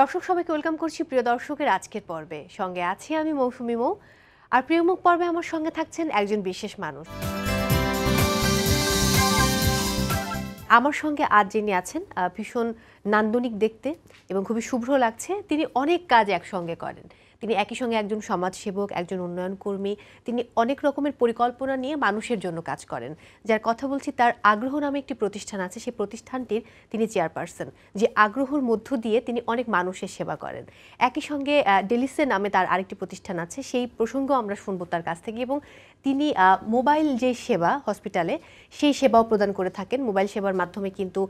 দর্শক সবাইকে ওয়েলকাম করছি প্রিয় দর্শকের আজকের পর্বে। সঙ্গে আছি আমি মৌসুমি মৌ। আর প্রিয়মুখ পর্বে আমার সঙ্গে থাকছেন একজন বিশেষ মানুষ। আমার সঙ্গে আজ যিনি আছেন ভীষণ নান্দনিক দেখতে এবং খুবই শুভ্র লাগছে, তিনি অনেক কাজ একসঙ্গে করেন। তিনি একই সঙ্গে একজন সমাজসেবক, একজন উন্নয়ন কর্মী। তিনি অনেক রকমের পরিকল্পনা নিয়ে মানুষের জন্য কাজ করেন। যার কথা বলছি, তার আগ্রহ নামে একটি প্রতিষ্ঠান আছে। সেই প্রতিষ্ঠানটির তিনি চেয়ারপারসন, যে আগ্রহর মধ্য দিয়ে তিনি অনেক মানুষের সেবা করেন। একই সঙ্গে ডেলিসে নামে তার আরেকটি প্রতিষ্ঠান আছে। সেই প্রসঙ্গ আমরা শুনব তার কাছ থেকে এবং তিনি মোবাইল যে সেবা হসপিটালে, সেই সেবাও প্রদান করে থাকেন। মোবাইল সেবার মাধ্যমে কিন্তু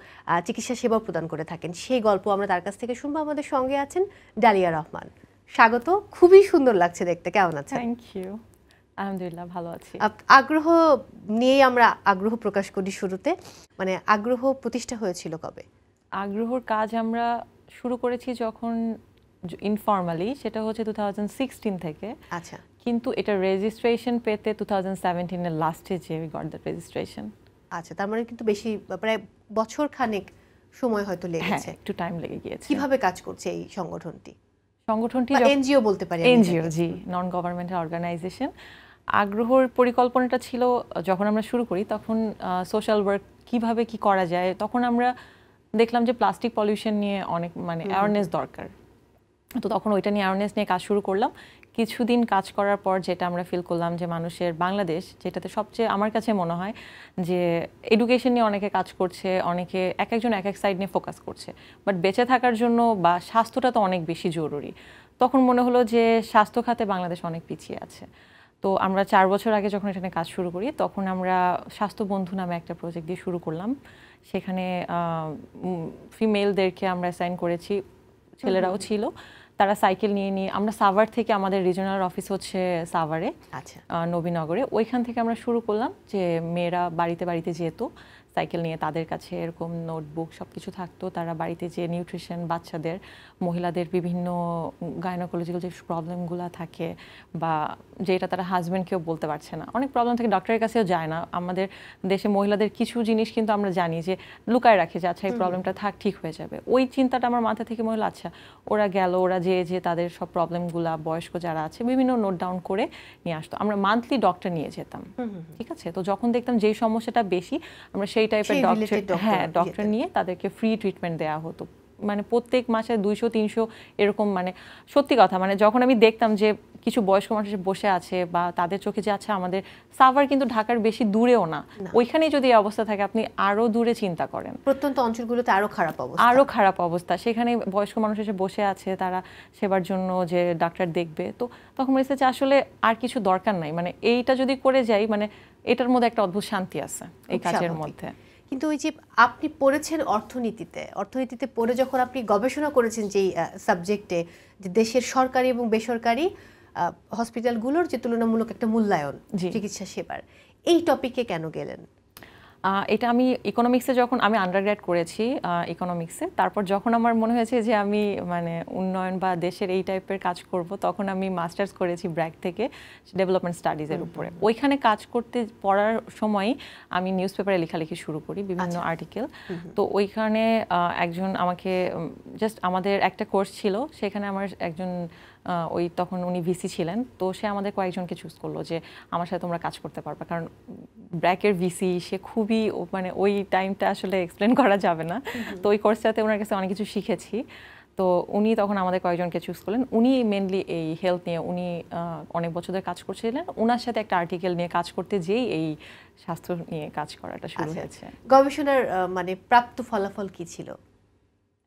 চিকিৎসা সেবাও প্রদান করে থাকেন। সেই গল্প আমরা তার কাছ থেকে শুনব। আমাদের সঙ্গে আছেন ডালিয়া রহমান। স্বাগত। খুবই সুন্দর লাগছে দেখতে। কেমন আছে থ্যাংক ইউ আলহামদুলিল্লাহ ভালো আছি। আগ্রহ নিয়েই আমরা আগ্রহ প্রকাশ করি শুরুতে। মানে আগ্রহ প্রতিষ্ঠা হয়েছিল কবে? আগ্রহর কাজ আমরা শুরু করেছি যখন ইনফর্মালি সেটা হচ্ছে টু থাউজেন্ড সিক্সটিন থেকে। আচ্ছা। কিন্তু এটা রেজিস্ট্রেশন পেতে টু থাউজেন্ড সেভেন্টিনের লাস্টে যে গট দ্য রেজিস্ট্রেশন আচ্ছা তার মানে কিন্তু বেশি প্রায় বছর খানেক সময় হয়তো হ্যাঁ লেগেছে। একটু টাইম লেগে গিয়েছে। কীভাবে কাজ করছে এই সংগঠনটি? সংগঠনটি এনজিও বলতে পারি NGO G non governmental organisation আগ্রহর পরিকল্পনাটা ছিল যখন আমরা শুরু করি তখন সোশ্যাল ওয়ার্ক কীভাবে কি করা যায় তখন আমরা দেখলাম যে প্লাস্টিক পলিউশন নিয়ে অনেক মানে অ্যাওয়ারনেস দরকার। তো তখন ওইটা নিয়ে অ্যাওয়ারনেস নিয়ে কাজ শুরু করলাম। কিছুদিন কাজ করার পর যেটা আমরা ফিল করলাম যে মানুষের বাংলাদেশ যেটাতে সবচেয়ে আমার কাছে মনে হয় যে এডুকেশন নিয়ে অনেকে কাজ করছে অনেকে এক একজন এক এক সাইড নিয়ে ফোকাস করছে। বাট বেঁচে থাকার জন্য বা স্বাস্থ্যটা তো অনেক বেশি জরুরি। তখন মনে হলো যে স্বাস্থ্য খাতে বাংলাদেশ অনেক পিছিয়ে আছে। তো আমরা চার বছর আগে যখন এখানে কাজ শুরু করি তখন আমরা স্বাস্থ্য বন্ধু নামে একটা প্রজেক্ট দিয়ে শুরু করলাম। সেখানে ফিমেলদেরকে আমরা অ্যাসাইন করেছি। ছেলেরাও ছিল। তারা সাইকেল নিয়ে নিয়ে আমরা সাভার থেকে আমাদের রিজনাল অফিস হচ্ছে সাভারে আচ্ছা। নবীনগরে। ওইখান থেকে আমরা শুরু করলাম যে মেয়েরা বাড়িতে বাড়িতে যেত। সাইকেল নিয়ে তাদের কাছে এরকম নোটবুক সব কিছু থাকতো। তারা বাড়িতে যে নিউট্রিশন বাচ্চাদের মহিলাদের বিভিন্ন গাইনোকোলজিক্যাল যে প্রবলেমগুলো থাকে বা যেটা তারা হাজব্যান্ডকেও বলতে পারছে না। অনেক প্রবলেম থাকে ডক্টরের কাছেও যায় না। আমাদের দেশে মহিলাদের কিছু জিনিস কিন্তু আমরা জানি যে লুকায় রাখে যে আচ্ছা এই প্রবলেমটা থাক ঠিক হয়ে যাবে। ওই চিন্তাটা আমার মাথা থেকে মহিলা আচ্ছা ওরা গেল ওরা যে যে তাদের সব প্রবলেমগুলা বয়স্ক যারা আছে বিভিন্ন নোট ডাউন করে নিয়ে আসতো। আমরা মান্থলি ডক্টর নিয়ে যেতাম। ঠিক আছে? তো যখন দেখতাম যেই সমস্যাটা বেশি আমরা সেই টাইপের ডক্টর হ্যাঁ ডক্টর নিয়ে তাদেরকে ফ্রি ট্রিটমেন্ট দেওয়া হতো। মানে প্রত্যেক মাসে দুইশো তিনশো এরকম মানে সত্যি কথা মানে যখন আমি দেখতাম যে কিছু বয়স্ক মানুষ বসে আছে বা তাদের চোখে যে আচ্ছা আমাদের সাভার কিন্তু ঢাকার বেশি দূরেও না। ওইখানেই যদি এই অবস্থা থাকে আপনি আরও দূরে চিন্তা করেন। প্রত্যন্ত অঞ্চলগুলোতে আরও খারাপ অবস্থা। আরও খারাপ অবস্থা। সেখানে বয়স্ক মানুষ এসে বসে আছে তারা সেবার জন্য যে ডাক্তার দেখবে। তো তখন মনে হচ্ছে যে আসলে আর কিছু দরকার নাই। মানে এইটা যদি করে যাই মানে এটার মধ্যে একটা অদ্ভুত শান্তি আছে এই কাজের মধ্যে। কিন্তু ওই যে আপনি পড়েছেন অর্থনীতিতে অর্থনীতিতে পড়ে যখন আপনি গবেষণা করেছেন যেই সাবজেক্টে যে দেশের সরকারি এবং বেসরকারি আহ, হসপিটালগুলোর যে তুলনামূলক একটা মূল্যায়ন। চিকিৎসা সেবার এই টপিকে কেন গেলেন? এটা আমি ইকোনমিক্সে যখন আমি আন্ডারগ্র্যাড করেছি ইকোনমিক্সে তারপর যখন আমার মনে হয়েছে যে আমি মানে উন্নয়ন বা দেশের এই টাইপের কাজ করব তখন আমি মাস্টার্স করেছি ব্র্যাক থেকে ডেভেলপমেন্ট স্টাডিজের উপরে। ওইখানে কাজ করতে পড়ার সময় আমি নিউজ পেপারে লেখালেখি শুরু করি বিভিন্ন আর্টিকেল তো ওইখানে একজন আমাকে জাস্ট আমাদের একটা কোর্স ছিল সেখানে আমার একজন ওই তখন উনি ভিসি ছিলেন। তো সে আমাদের কয়েকজনকে চুজ করল যে আমার সাথে তোমরা কাজ করতে পারবে। কারণ ব্র্যাকের ভিসি সে খুবই মানে ওই টাইমটা আসলে এক্সপ্লেন করা যাবে না। তো ওই কোর্সটাতে ওনার কাছে অনেক কিছু শিখেছি। তো উনি তখন আমাদের কয়েকজনকে চুজ করলেন। উনি মেনলি এই হেলথ নিয়ে উনি অনেক বছর ধরে কাজ করছিলেন। ওনার সাথে একটা আর্টিকেল নিয়ে কাজ করতে যেই এই স্বাস্থ্য নিয়ে কাজ করাটা শুরু আচ্ছা, হয়েছে। গবেষণার মানে প্রাপ্ত ফলাফল কি ছিল?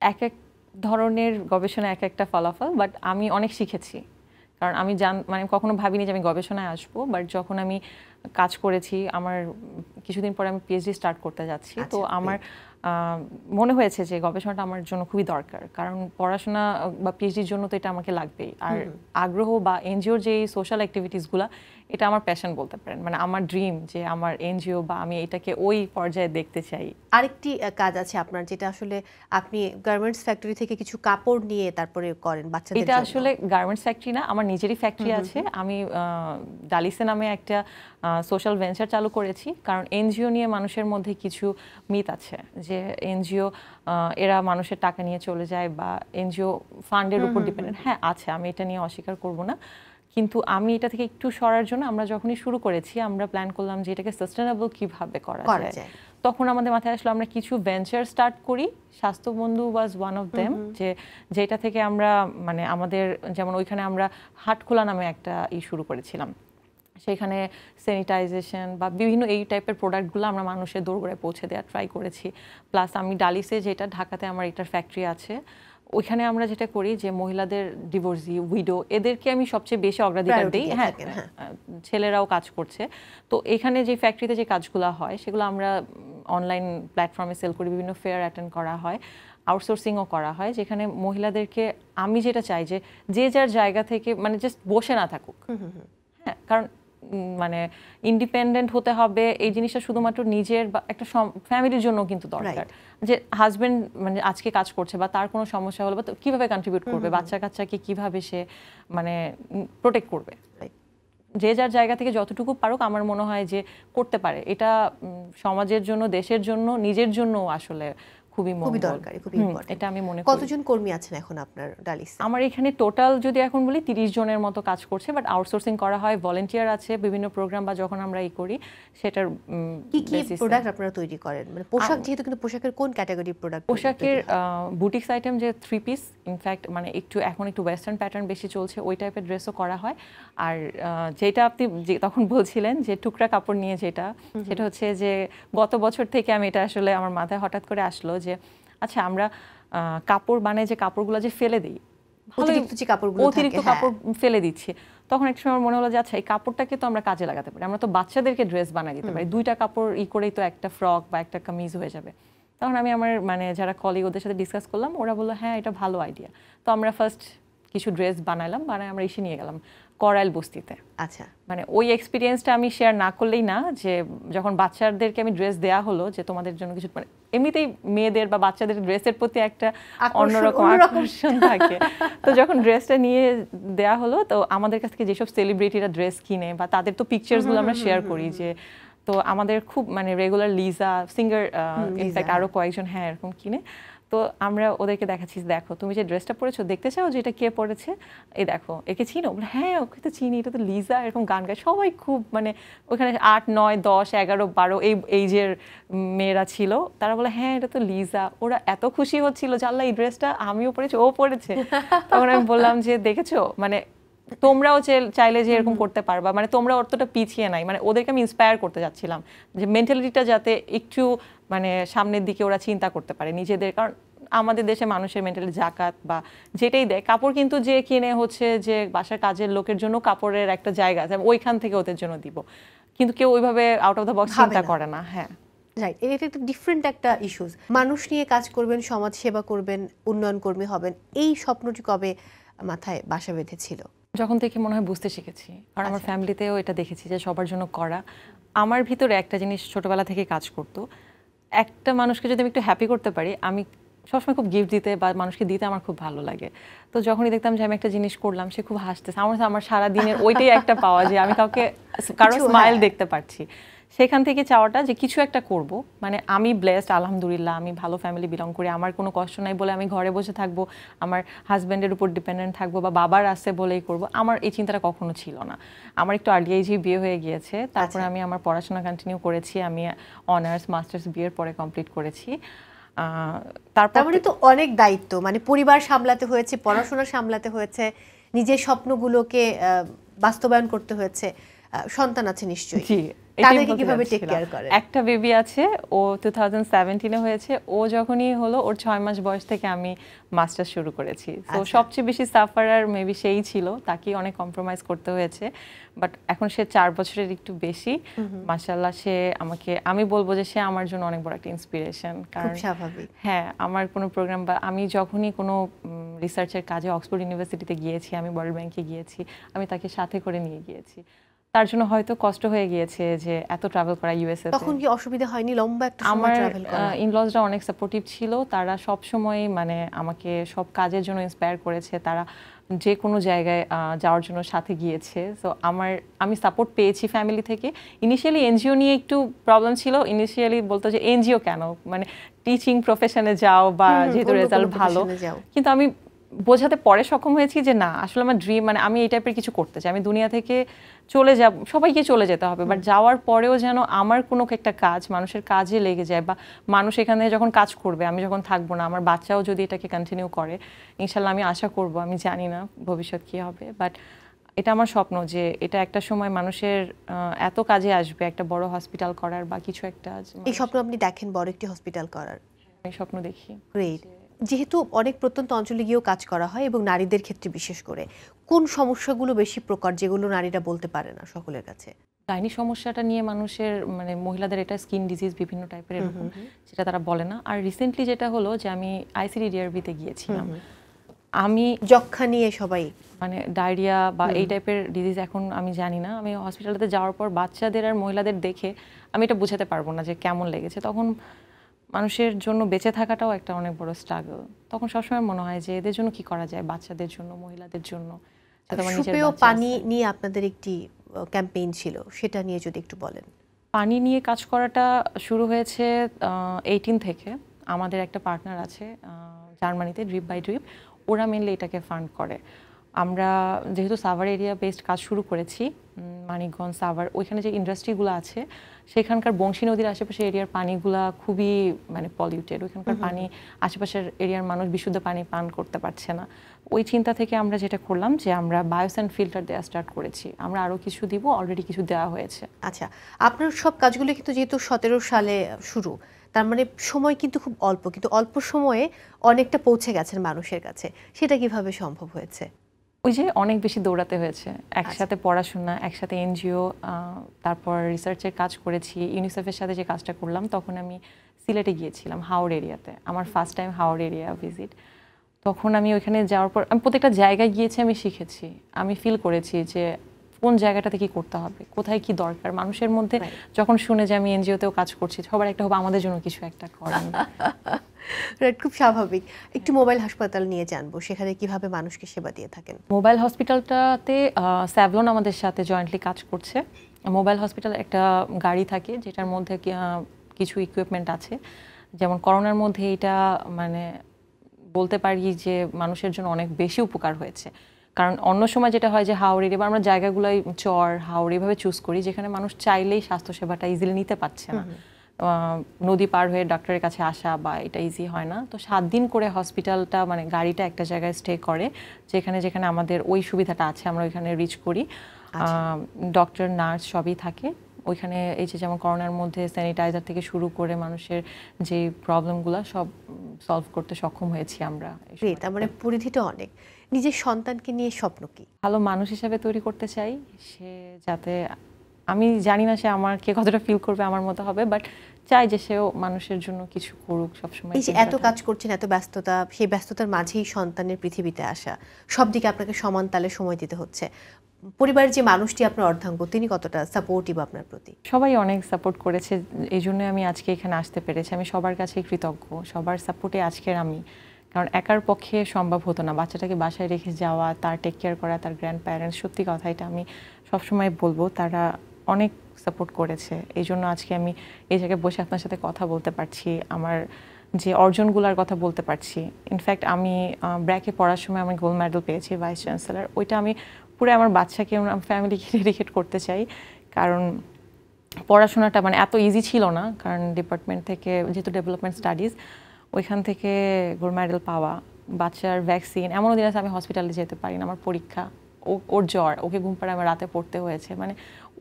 এক এক ধরনের গবেষণা এক একটা ফলাফল বাট আমি অনেক শিখেছি। কারণ আমি জান মানে কখনো ভাবিনি যে আমি গবেষণায় আসব বাট যখন আমি কাজ করেছি আমার কিছুদিন পরে আমি পিএইচডি স্টার্ট করতে যাচ্ছি। তো আচ্ছা, আমার মনে হয়েছে যে গবেষণাটা আমার জন্য খুবই দরকার। কারণ পড়াশোনা বা পিএইচডির জন্য তো এটা আমাকে লাগবেই। আর আগ্রহ বা এনজিওর যে সোশ্যাল অ্যাক্টিভিটিসগুলো এটা আমার প্যাশন বলতে পারেন। মানে আমার ড্রিম যে আমার এনজিও বা আমি এটাকে ওই পর্যায়ে দেখতে চাই। আরেকটি কাজ আছে আপনার যেটা আসলে আপনি গার্মেন্টস ফ্যাক্টরি থেকে কিছু কাপড় নিয়ে তারপরে করেন বাচ্চাদের এটা আসলে গার্মেন্টস ফ্যাক্টরি না আমার নিজেরই ফ্যাক্টরি আছে। আমি ডালিসে নামে একটা সোশ্যাল ভেঞ্চার চালু করেছি। কারণ এনজিও নিয়ে মানুষের মধ্যে কিছু মিথ আছে যে এনজিও এরা মানুষের টাকা নিয়ে চলে যায় বা এনজিও ফান্ডের উপর ডিপেন্ডেন্ট হ্যাঁ আছে আমি এটা নিয়ে অস্বীকার করব না। কিন্তু আমি এটা থেকে একটু সরার জন্য আমরা যখনই শুরু করেছি আমরা প্ল্যান করলাম যে এটাকে সাস্টেনেবল কীভাবে করা যায়। তখন আমাদের মাথায় আসলো আমরা কিছু ভেঞ্চার স্টার্ট করি। স্বাস্থ্য বন্ধু ওয়াজ ওয়ান অফ দেম যে যেটা থেকে আমরা মানে আমাদের যেমন ওইখানে আমরা হাটখোলা নামে একটা ই শুরু করেছিলাম। সেখানে স্যানিটাইজেশন বা বিভিন্ন এই টাইপের প্রোডাক্টগুলো আমরা মানুষের দোরগোড়ায় পৌঁছে দেওয়ার ট্রাই করেছি। প্লাস আমি ডালিসে যেটা ঢাকাতে আমার এটার ফ্যাক্টরি আছে ওইখানে আমরা যেটা করি যে মহিলাদের ডিভোর্সি উইডো এদেরকে আমি সবচেয়ে বেশি অগ্রাধিকার দিই। হ্যাঁ হ্যাঁ। ছেলেরাও কাজ করছে। তো এখানে যে ফ্যাক্টরিতে যে কাজগুলো হয় সেগুলো আমরা অনলাইন প্ল্যাটফর্মে সেল করি বিভিন্ন ফেয়ার অ্যাটেন্ড করা হয় আউটসোর্সিংও করা হয় যেখানে মহিলাদেরকে আমি যেটা চাই যে যে যার জায়গা থেকে মানে জাস্ট বসে না থাকুক। হ্যাঁ কারণ মানে ইন্ডিপেন্ডেন্ট হতে হবে এই জিনিসটা শুধুমাত্র নিজের বা একটা ফ্যামিলির জন্য কিন্তু দরকার। যে হাজবেন্ড মানে আজকে কাজ করছে বা তার কোনো সমস্যা হলো বা তো কীভাবে কন্ট্রিবিউট করবে বাচ্চা কাচ্চাকে কীভাবে সে মানে প্রোটেক্ট করবে? যে যার জায়গা থেকে যতটুকু পারুক আমার মনে হয় যে করতে পারে। এটা সমাজের জন্য দেশের জন্য নিজের জন্য আসলে খুবই খুবই দরকারি খুবই ইম্পর্টেন্ট এটা আমি মনে করি। কতজন কর্মী আছেন এখন আপনার ডালিস? আমার এখানে টোটাল যদি এখন বলি তিরিশ জনের মতো কাজ করছে বাট আউটসোর্সিং করা হয় ভলেন্টিয়ার আছে বিভিন্ন প্রোগ্রাম বা যখন আমরা ই করি সেটার কি কি প্রোডাক্ট আপনারা তৈরি করেন? মানে পোশাক যেহেতু কিন্তু পোশাকের কোন ক্যাটাগরির প্রোডাক্ট পোশাকের বুটিক্স আইটেম যে থ্রি পিস ইনফ্যাক্ট মানে একটু এখন একটু ওয়েস্টার্ন প্যাটার্ন বেশি চলছে ওই টাইপের ড্রেসও করা হয়। আর যেটা আপনি যে তখন বলছিলেন যে টুকরা কাপড় নিয়ে যেটা সেটা হচ্ছে যে গত বছর থেকে আমি এটা আসলে আমার মাথায় হঠাৎ করে আসলো যে আচ্ছা আমরা কাপড় বানাই যে কাপড়গুলো যে ফেলে দিই। অতিরিক্ত যে কাপড়গুলো অতিরিক্ত হ্যাঁ। কাপড় ফেলে দিচ্ছি। তখন একটা সময় মনে হলো যে আচ্ছা এই কাপড়টাকে তো আমরা কাজে লাগাতে পারি। আমরা তো বাচ্চাদেরকে ড্রেস বানিয়ে দিতে পারি। দুইটা কাপড় ই করেই তো একটা ফ্রক বা একটা কামিজ হয়ে যাবে। তখন আমি আমার মানে যারা কলিগ ওদের সাথে ডিসকাস করলাম ওরা বলল হ্যাঁ এটা ভালো আইডিয়া তো আমরা ফার্স্ট কিছু ড্রেস বানালাম বানায় আমরা এসে নিয়ে গেলাম। করাইল বস্তিতে। আচ্ছা। মানে ওই এক্সপিরিয়েন্সটা আমি শেয়ার না করলেই না যে যখন বাচ্চাদেরকে আমি ড্রেস দেয়া হলো যে তোমাদের জন্য কিছু মানে এমনিতেই মেয়েদের বা বাচ্চাদের ড্রেসের প্রতি একটা অন্যরকম। আকর্ষণ থাকে। তো যখন ড্রেসটা নিয়ে দেয়া হলো তো আমাদের কাছ থেকে যেসব সেলিব্রিটিরা ড্রেস কিনে বা তাদের তো পিকচার্সগুলো আমরা শেয়ার করি যে তো আমাদের খুব মানে রেগুলার লিজা সিঙ্গার ইনফ্যাক্ট আরও কয়েকজন হ্যাঁ এরকম কিনে। তো আমরা ওদেরকে দেখাচ্ছি দেখো তুমি যে ড্রেসটা পরেছো দেখতে চাও যে এটা কে পরেছে? এই দেখো একে চিনো? বলে, হ্যাঁ ওকে তো চিনি এটা তো লিজা এরকম গান গায়। সবাই খুব মানে ওখানে আট নয় দশ এগারো বারো এই এইজের মেয়েরা ছিল। তারা বলে হ্যাঁ এটা তো লিজা। ওরা এত খুশি হচ্ছিল যে আল্লাহ এই ড্রেসটা আমিও পরেছি ও পরেছে। তখন আমি বললাম যে দেখেছ? মানে তোমরাও চাইলে যে এরকম করতে পারবা। মানে তোমরা অতটা পিছিয়ে নাই। মানে ওদেরকে আমি ইন্সপায়ার করতে যাচ্ছিলাম যে মেন্টালিটিটা যাতে একটু মানে সামনের দিকে ওরা চিন্তা করতে পারে নিজেদের। কারণ আমাদের দেশে মানুষের মেন্টালি জাকাত বা যেটাই দেয় কাপড় কিন্তু যে কিনে হচ্ছে যে বাসার কাজের লোকের জন্য কাপড়ের একটা জায়গা আছে ওইখান থেকে ওদের জন্য দিব। কিন্তু কেউ ওইভাবে আউট অফ দ্য বক্স চিন্তা করে না হ্যাঁ। রাইট এটা একটা ডিফারেন্ট একটা ইস্যুস মানুষ নিয়ে কাজ করবেন সমাজ সেবা করবেন উন্নয়ন কর্মী হবেন এই স্বপ্নটি কবে মাথায় বাসা বেঁধেছিল? যখন থেকে মনে হয় বুঝতে শিখেছি আর আমার আচ্ছা। ফ্যামিলিতেও এটা দেখেছি যে সবার জন্য করা। আমার ভিতরে একটা জিনিস ছোটবেলা থেকে কাজ করতো একটা মানুষকে যদি আমি একটু হ্যাপি করতে পারি আমি সবসময় খুব গিফট দিতে বা মানুষকে দিতে আমার খুব ভালো লাগে। তো যখনই দেখতাম যে আমি একটা জিনিস করলাম সে খুব হাসতেছে। আমার আমার সারা দিনের ওইটাই একটা পাওয়া যায় আমি কাউকে কারও স্মাইল হ্যাঁ। দেখতে পারছি। সেখান থেকে চাওয়াটা যে কিছু একটা করব। মানে আমি ব্লেসড আলহামদুলিল্লাহ আমি ভালো ফ্যামিলি বিলং করি আমার কোনো কষ্ট নাই বলে আমি ঘরে বসে থাকব আমার হাজব্যান্ডের উপর ডিপেন্ডেন্ট থাকব বা বাবার আছে বলেই করব আমার এই চিন্তাটা কখনো ছিল না। আমার একটু আর্লি এজেই বিয়ে হয়ে গিয়েছে তারপরে আচ্ছা। আমি আমার পড়াশোনা কন্টিনিউ করেছি আমি অনার্স মাস্টার্স বিয়ের পরে কমপ্লিট করেছি। তারপর তার তো অনেক দায়িত্ব মানে পরিবার সামলাতে হয়েছে পড়াশোনা সামলাতে হয়েছে নিজের স্বপ্নগুলোকে বাস্তবায়ন করতে হয়েছে সন্তান আছে নিশ্চয়ই। তাদেরকে কীভাবে টেক কেয়ার করে? একটা বেবি আছে ও টু থাউজেন্ড সেভেন্টিনে হয়েছে ও যখনই হলো ওর ছয় মাস বয়স থেকে আমি মাস্টার শুরু করেছি। তো আচ্ছা। সবচেয়ে বেশি সাফারার মেবি সেই ছিল তাকেই অনেক কম্প্রোমাইজ করতে হয়েছে। বাট এখন সে চার বছরের একটু বেশি। মাসাল্লাহ সে আমাকে আমি বলব যে সে আমার জন্য অনেক বড় একটা ইন্সপিরেশন কারণ স্বাভাবিক। হ্যাঁ আমার কোনো প্রোগ্রাম বা আমি যখনই কোনো রিসার্চের কাজে অক্সফোর্ড ইউনিভার্সিটিতে গিয়েছি আমি ওয়ার্ল্ড ব্যাংকে গিয়েছি আমি তাকে সাথে করে নিয়ে গিয়েছি। তার জন্য হয়তো কষ্ট হয়ে গিয়েছে যে এত ট্রাভেল করা ইউএসএ তখন কি অসুবিধা হয়নি? লম্বা একটা সময় ট্রাভেল করা। আমার ইনলজরা অনেক সাপোর্টিভ ছিল। তারা সব সময় মানে আমাকে সব কাজের জন্য ইন্সপায়ার করেছে। তারা যে কোনো জায়গায় যাওয়ার জন্য সাথে গিয়েছে। সো আমার আমি সাপোর্ট পেয়েছি ফ্যামিলি থেকে। ইনিশিয়ালি এনজিও নিয়ে একটু প্রবলেম ছিল। ইনিশিয়ালি বলতো যে এনজিও কেন? মানে টিচিং প্রফেশনে যাও বা যেহেতু রেজাল্ট ভালো। কিন্তু আমি বোঝাতে পরে সক্ষম হয়েছি যে না আসলে আমার ড্রিম মানে আমি এই টাইপের কিছু করতে চাই। আমি দুনিয়া থেকে চলে যাব সবাইকে চলে যেতে হবে। বাট যাওয়ার পরেও যেন আমার কোনো একটা কাজ মানুষের কাজে লেগে যায় বা মানুষ এখানে যখন কাজ করবে আমি যখন থাকব না আমার বাচ্চাও যদি এটাকে কন্টিনিউ করে ইনশাল্লাহ আমি আশা করব আমি জানি না ভবিষ্যৎ কী হবে। বাট এটা আমার স্বপ্ন যে এটা একটা সময় মানুষের এত কাজে আসবে একটা বড় হসপিটাল করার বা কিছু একটা এই স্বপ্ন আপনি দেখেন বড় একটি হসপিটাল করার? আমি স্বপ্ন দেখি। গ্রেট যেহেতু অনেক প্রত্যন্ত অঞ্চলে গিয়েও কাজ করা হয় এবং নারীদের ক্ষেত্রে বিশেষ করে কোন সমস্যাগুলো বেশি প্রকার যেগুলো নারীরা বলতে পারে না সকলের কাছে? গাইনি সমস্যাটা নিয়ে মানুষের মানে মহিলাদের এটা স্কিন ডিজিজ বিভিন্ন টাইপের এরকম যেটা তারা বলে না। আর রিসেন্টলি যেটা হলো যে আমি আইসিডি ডিআরবিতে গিয়েছিলাম। আমি যক্ষা নিয়ে সবাই? মানে ডায়রিয়া বা এই টাইপের ডিজিজ এখন আমি জানি না। আমি হসপিটালেতে যাওয়ার পর বাচ্চাদের আর মহিলাদের দেখে আমি এটা বুঝাতে পারব না যে কেমন লেগেছে। তখন মানুষের জন্য বেঁচে থাকাটাও একটা অনেক বড় স্ট্রাগল তখন সবসময় মনে হয় যে এদের জন্য কি করা যায়? বাচ্চাদের জন্য মহিলাদের জন্য? সুপেয় পানি নিয়ে আপনাদের একটি ক্যাম্পেইন ছিল সেটা নিয়ে যদি একটু বলেন। পানি নিয়ে কাজ করাটা শুরু হয়েছে এইটিন থেকে। আমাদের একটা পার্টনার আছে জার্মানিতে ড্রিপ বাই ড্রিপ ওরা মেনলি এটাকে ফান্ড করে। আমরা যেহেতু সাভার এরিয়া বেসড কাজ শুরু করেছি মানিকগঞ্জ সাভার ওইখানে যে ইন্ডাস্ট্রিগুলো আছে সেখানকার বংশী নদীর আশেপাশে এরিয়ার পানিগুলা খুবই মানে পলিউটেড ওইখানকার পানি আশেপাশের এরিয়ার মানুষ বিশুদ্ধ পানি পান করতে পারছে না। ওই চিন্তা থেকে আমরা যেটা করলাম যে আমরা বায়োস্যান্ড ফিল্টার দেওয়া স্টার্ট করেছি। আমরা আরও কিছু দিব অলরেডি কিছু দেওয়া হয়েছে। আচ্ছা আপনার সব কাজগুলো কিন্তু যেহেতু সতেরো সালে শুরু তার মানে সময় কিন্তু খুব অল্প কিন্তু অল্প সময়ে অনেকটা পৌঁছে গেছেন মানুষের কাছে। সেটা কীভাবে সম্ভব হয়েছে? ওই যে অনেক বেশি দৌড়াতে হয়েছে। একসাথে পড়াশোনা একসাথে এনজিও তারপর রিসার্চের কাজ করেছি। ইউনিসেফের সাথে যে কাজটা করলাম তখন আমি সিলেটে গিয়েছিলাম হাওড় এরিয়াতে। আমার ফার্স্ট টাইম হাওড় এরিয়া ভিজিট তখন আমি ওইখানে যাওয়ার পর আমি প্রত্যেকটা জায়গায় গিয়েছি আমি শিখেছি। আমি ফিল করেছি যে কোন জায়গাটাতে কি করতে হবে কোথায় কি দরকার? মানুষের মধ্যে যখন শুনে যে আমি এনজিওতেও কাজ করছি সবার একটা হবে আমাদের জন্য কিছু একটা করেন রাইট খুব স্বাভাবিক। একটু মোবাইল হাসপাতাল নিয়ে জানব সেখানে কীভাবে মানুষকে সেবা দিয়ে থাকেন? মোবাইল হসপিটালটাতে স্যাভলন আমাদের সাথে জয়েন্টলি কাজ করছে। মোবাইল হসপিটাল একটা গাড়ি থাকে যেটার মধ্যে কিছু ইকুইপমেন্ট আছে। যেমন করোনার মধ্যে এটা মানে বলতে পারি যে মানুষের জন্য অনেক বেশি উপকার হয়েছে। কারণ অন্য সময় যেটা হয় যে হাওড়ি বা আমরা জায়গাগুলোই চর হাওড়ি এভাবে চুজ করি যেখানে মানুষ চাইলেই স্বাস্থ্যসেবাটা ইজিলি নিতে পারছে না। নদী পার হয়ে ডাক্তারের কাছে আসা বা এটা ইজি হয় না। তো সাত দিন করে হসপিটালটা মানে গাড়িটা একটা জায়গায় স্টে করে যেখানে যেখানে আমাদের ওই সুবিধাটা আছে আমরা ওইখানে রিচ করি। ডক্টর নার্স সবই থাকে। ওইখানে এই যে যেমন করোনার মধ্যে স্যানিটাইজার থেকে শুরু করে মানুষের যে প্রবলেমগুলো সব সলভ করতে সক্ষম হয়েছি আমরা তার মানে পরিধিটা অনেক। নিজের সন্তানকে নিয়ে স্বপ্ন কি? ভালো মানুষ হিসাবে তৈরি করতে চাই সে যাতে আমি জানি না সে আমাকে কতটা ফিল করবে আমার মতো হবে বাট চাই যে সেও মানুষের জন্য কিছু করুক সবসময় এই যে এত কাজ করছেন এত ব্যস্ততা সেই ব্যস্ততার মাঝেই সন্তানের পৃথিবীতে আসা সব দিকে আপনাকে সমান তালে সময় দিতে হচ্ছে। পরিবারের যে মানুষটি আপনার অর্ধাঙ্গ তিনি কতটা সাপোর্টিভ আপনার প্রতি? সবাই অনেক সাপোর্ট করেছে এই জন্য আমি আজকে এখানে আসতে পেরেছি। আমি সবার কাছে কৃতজ্ঞ সবার সাপোর্টে আজকের আমি। কারণ একার পক্ষে সম্ভব হতো না। বাচ্চাটাকে বাসায় রেখে যাওয়া, তার টেক কেয়ার করা, তার গ্র্যান্ড প্যারেন্টস সত্যি কথা এটা আমি সবসময় বলব, তারা অনেক সাপোর্ট করেছে। এই জন্য আজকে আমি এই জায়গায় বসে আপনার সাথে কথা বলতে পারছি, আমার যে অর্জনগুলোর কথা বলতে পারছি। ইনফ্যাক্ট আমি ব্র্যাকে পড়ার সময় আমি গোল্ড মেডেল পেয়েছি ভাইস চ্যান্সেলার ওইটা আমি পুরো আমার বাচ্চাকে আমার ফ্যামিলিকে ডেডিকেট করতে চাই। কারণ পড়াশোনাটা মানে এত ইজি ছিল না, কারণ ডিপার্টমেন্ট থেকে যেহেতু ডেভেলপমেন্ট স্টাডিজ ওইখান থেকে গোল্ড মেডেল পাওয়া বাচ্চার ভ্যাকসিন এমনও দিন আছে আমি হসপিটালে যেতে পারি না আমার পরীক্ষা ও ওর জ্বর ওকে ঘুম পাড়ে আমার রাতে পড়তে হয়েছে। মানে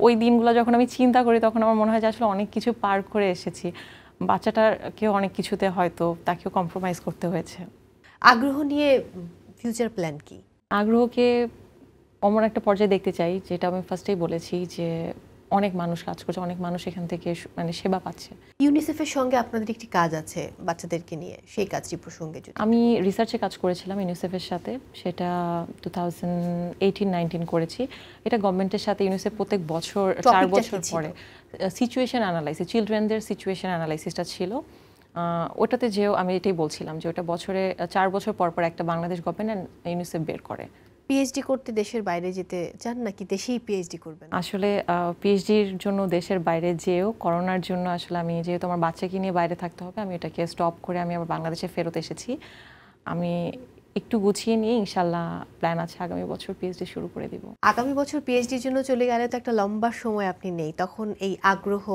ওই দিনগুলো যখন আমি চিন্তা করি তখন আমার মনে হয় যে আসলে অনেক কিছু পার করে এসেছি। বাচ্চাটাকেও অনেক কিছুতে হয়তো তাকেও কম্প্রোমাইজ করতে হয়েছে। আগ্রহ নিয়ে ফিউচার প্ল্যান কি? আগ্রহকে অমন একটা পর্যায়ে দেখতে চাই যেটা আমি ফার্স্টেই বলেছি যে অনেক মানুষ কাজ করছে অনেক মানুষ এখান থেকে মানে সেবা পাচ্ছে। ইউনিসেফের সঙ্গে আপনাদের একটি কাজ আছে বাচ্চাদেরকে নিয়ে সেই কাজটি প্রসঙ্গে আমি রিসার্চে কাজ করেছিলাম ইউনিসেফের সাথে সেটা টু থাউজেন্ড এইটিন নাইনটিন করেছি। এটা গভর্নমেন্টের সাথে ইউনিসেফ প্রত্যেক বছর চার বছর পরে সিচুয়েশন অ্যানালাইসিস চিলড্রেনদের সিচুয়েশন অ্যানালাইসিসটা ছিল। ওটাতে যেও আমি এটাই বলছিলাম যে ওটা বছরে চার বছর পর পর একটা বাংলাদেশ গভর্নমেন্ট ইউনিসেফ বের করে। পিএইচডি করতে দেশের বাইরে যেতে চান নাকি দেশেই পিএইচডি করবেন? আসলে পিএইচডির জন্য দেশের বাইরে যেও করোনার জন্য আসলে আমি যেহেতু আমার বাচ্চাকে নিয়ে বাইরে থাকতে হবে আমি এটাকে স্টপ করে আমি আবার বাংলাদেশে ফেরত এসেছি। আমি একটু গুছিয়ে নিয়ে ইনশাল্লাহ প্ল্যান আছে আগামী বছর পিএইচডি শুরু করে দিব। আগামী বছর পিএইচডির জন্য চলে গেলে তো একটা লম্বা সময় আপনি নেই তখন এই আগ্রহ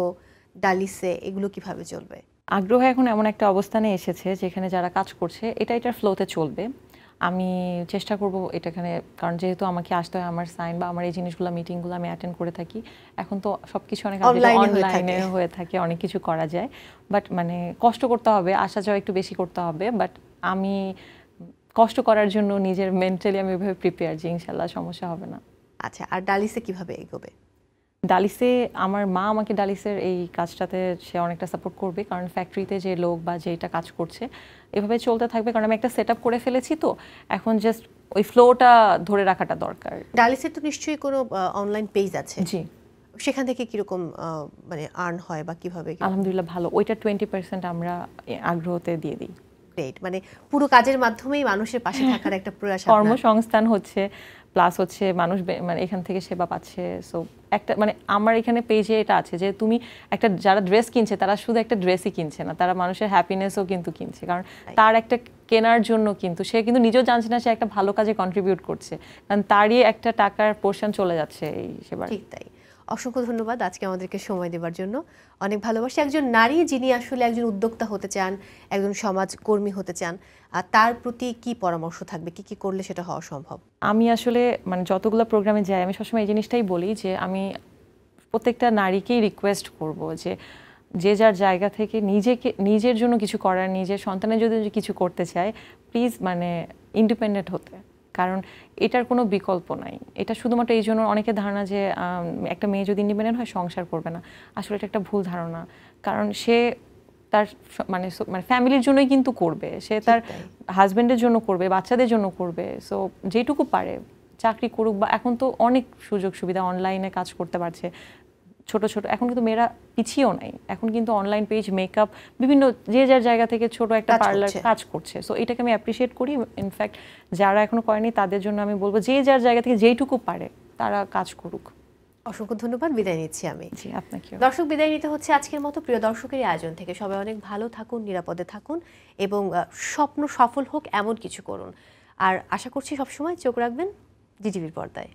ডালিসে এগুলো কীভাবে চলবে? আগ্রহ এখন এমন একটা অবস্থানে এসেছে যেখানে যারা কাজ করছে এটা এটার ফ্লোতে চলবে। আমি চেষ্টা করব এটাখানে কারণ যেহেতু আমাকে আসতে হয় আমার সাইন বা আমার এই জিনিসগুলো মিটিংগুলো আমি অ্যাটেন্ড করে থাকি এখন তো সব কিছু অনেক অনলাইনে হয়ে থাকে। অনেক কিছু করা যায়। বাট মানে কষ্ট করতে হবে আসা যাওয়া একটু বেশি করতে হবে বাট আমি কষ্ট করার জন্য নিজের মেন্টালি আমি ওইভাবে প্রিপেয়ার যে ইনশাল্লাহ সমস্যা হবে না। আচ্ছা আর ডালিসে কীভাবে এগোবে? ডালিসে আমার মা আমাকে ডালিসের এই কাজটাতে সে অনেকটা সাপোর্ট করবে কারণ ফ্যাক্টরিতে যে লোক বা যেটা কাজ করছে এভাবে চলতে থাকবে। কারণ আমি একটা সেট করে ফেলেছি তো এখন জাস্ট ওই ফ্লোটা ধরে রাখাটা দরকার। ডালিসের তো নিশ্চয়ই কোনো অনলাইন পেজ আছে। জি। সেখান থেকে কীরকম মানে আর্ন হয় বা কীভাবে আলহামদুলিল্লাহ ভালো। ওইটা টোয়েন্টি পার্সেন্ট আমরা আগ্রহতে দিয়ে দিই। মানে পুরো কাজের মাধ্যমেই মানুষের পাশে থাকার একটা প্রয়াস কর্মসংস্থান হচ্ছে। প্লাস হচ্ছে মানুষ মানে এখান থেকে সেবা পাচ্ছে। সো একটা মানে আমার এখানে পেজে এটা আছে যে তুমি একটা যারা ড্রেস কিনছে তারা শুধু একটা ড্রেসই কিনছে না তারা মানুষের হ্যাপিনেসও কিন্তু কিনছে। কারণ তার একটা কেনার জন্য কিন্তু সে কিন্তু নিজেও জানছে না সে একটা ভালো কাজে কন্ট্রিবিউট করছে। কারণ তারই একটা টাকার পোর্শন চলে যাচ্ছে এই সেবার। ঠিক তাই। অসংখ্য ধন্যবাদ আজকে আমাদেরকে সময় দেওয়ার জন্য। অনেক ভালোবাসি। একজন নারী যিনি আসলে একজন উদ্যোক্তা হতে চান, একজন সমাজকর্মী হতে চান, আর তার প্রতি কি পরামর্শ থাকবে? কি কি করলে সেটা হওয়া সম্ভব? আমি আসলে মানে যতগুলো প্রোগ্রামে যাই, আমি সবসময় এই জিনিসটাই বলি যে আমি প্রত্যেকটা নারীকেই রিকোয়েস্ট করব যে যে যার জায়গা থেকে নিজেকে, নিজের জন্য কিছু করার, নিজের সন্তানের যদি কিছু করতে চায় প্লিজ মানে ইন্ডিপেন্ডেন্ট হতে। কারণ এটার কোনো বিকল্প নাই। এটা শুধুমাত্র এই জন্য অনেকের ধারণা যে একটা মেয়ে যদি ইন্ডিপেন্ডেন্ট হয় সংসার করবে না। আসলে এটা একটা ভুল ধারণা। কারণ সে তার মানে মানে ফ্যামিলির জন্যই কিন্তু করবে। সে তার হাজব্যান্ডের জন্য করবে বাচ্চাদের জন্য করবে। সো যেটুকু পারে চাকরি করুক বা এখন তো অনেক সুযোগ সুবিধা অনলাইনে কাজ করতে পারছে। ছোট ছোট। এখন কিন্তু মেয়েরা পিছিয়েও নাই। এখন কিন্তু অনলাইন পেজ মেকআপ বিভিন্ন যে যার জায়গা থেকে ছোট একটা পার্লার কাজ করছে। সো এটাকে আমি অ্যাপ্রিসিয়েট করি। ইনফ্যাক্ট যারা এখনও করেনি তাদের জন্য আমি বলব যে যার জায়গা থেকে যেইটুকু পারে তারা কাজ করুক। অসংখ্য ধন্যবাদ। বিদায় নিচ্ছি আমি। জি আপনাকে দর্শক বিদায় নিতে হচ্ছে আজকের মতো। প্রিয় দর্শকের আয়োজন থেকে সবাই অনেক ভালো থাকুন নিরাপদে থাকুন এবং স্বপ্ন সফল হোক এমন কিছু করুন। আর আশা করছি সবসময় চোখ রাখবেন জিটিভির পর্দায়।